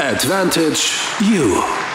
Advantage You.